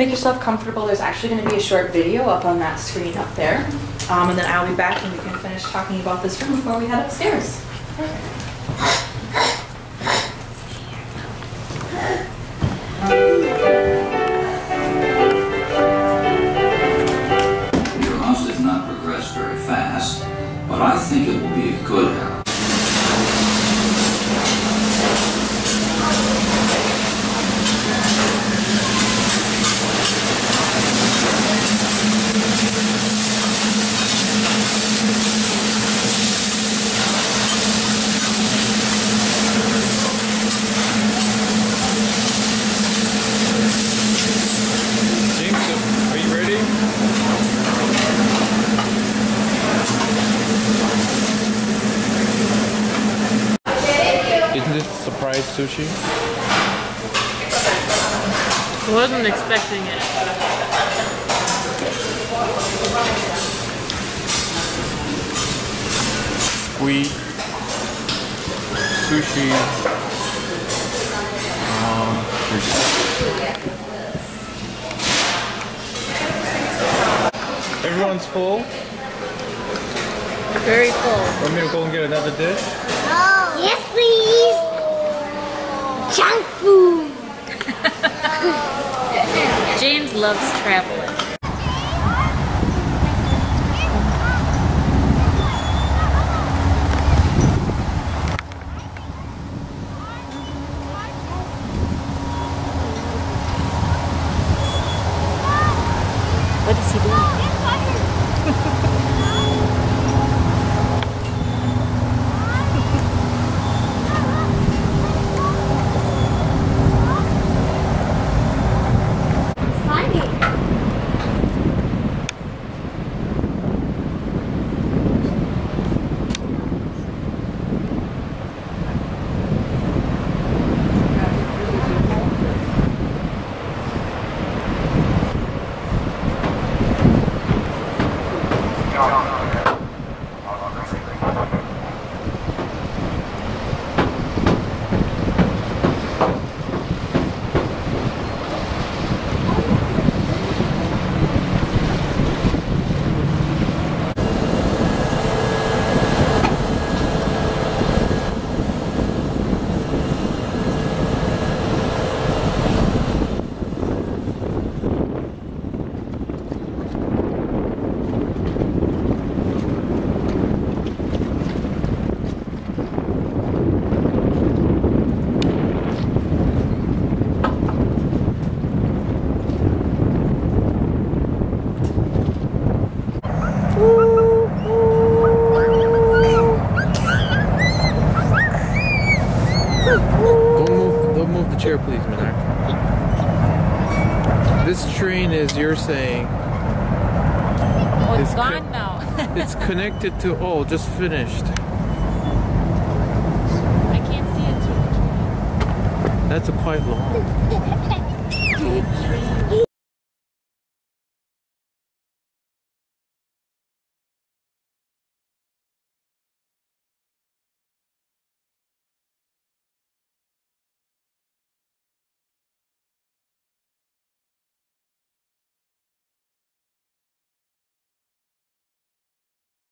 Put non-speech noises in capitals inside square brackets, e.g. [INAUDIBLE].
make yourself comfortable, there's actually going to be a short video up on that screen up there. Um, and then I'll be back and we can finish talking about this room before we head upstairs. Your house did not progress very fast, but I think it will be a good house. Sushi? Wasn't expecting it. Squid, sushi. Um, Everyone's full. Very full. Want me to go and get another dish? No. Yes, please. Junk food. James loves traveling. What is he doing? 上。Chair, please, Minar. This train is, you're saying, Oh, it's It's gone co- now. [LAUGHS] it's connected to, oh, just finished. I can't see it. That's a quite long. [LAUGHS]